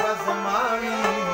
बसमानी